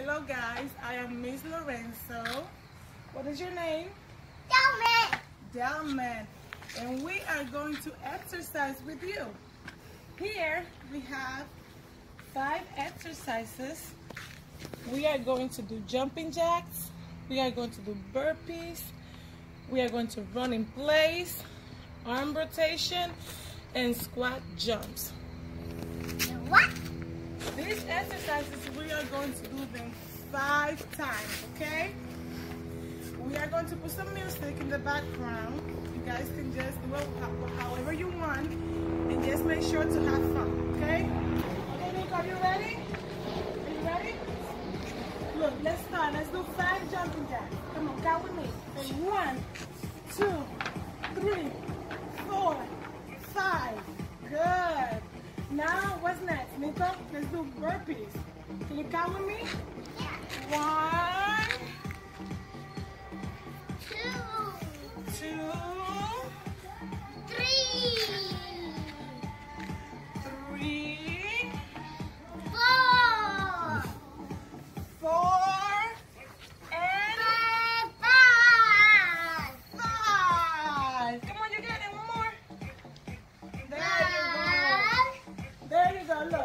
Hello guys, I am Miss Lorenzo. What is your name? Delman. Delman. And we are going to exercise with you. Here we have five exercises. We are going to do jumping jacks. We are going to do burpees. We are going to run in place, arm rotation, and squat jumps. What? These exercises, we are going to do them five times, okay? We are going to put some music in the background. You guys can just do it however you want and just make sure to have fun, okay? Okay, Nick, are you ready? Are you ready? Look, let's start. Let's do five jumping jacks. Come on, count with me. One, two, what's? Let's do burpees. Can you count with me? Yeah. One,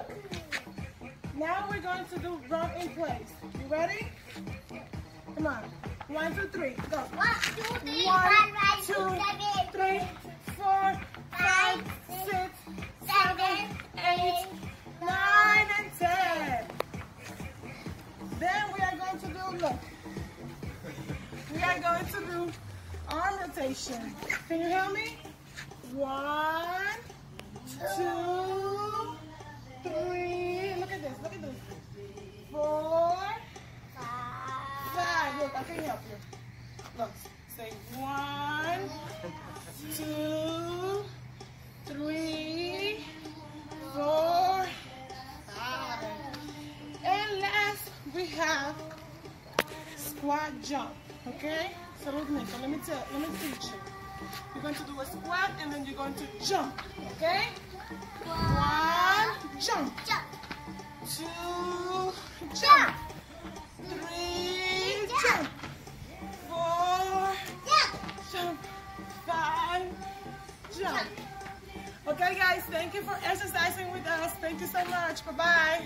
There you go. Look. Now we're going to do run in place. You ready? Come on. One, two, three. Go. One, two, three, One, five, two, seven, three, four, five, six, seven, eight, nine, and ten. Then we are going to do, look, we are going to do arm rotation. Can you help me? Look, help you. Look, say one, two, three, four, five. And last, we have squat jump, okay? So with me, so let me tell, let me teach you. You're going to do a squat and then you're going to jump, okay? One, jump. Jump. Two, jump. Okay, guys, thank you for exercising with us. Thank you so much. Bye-bye.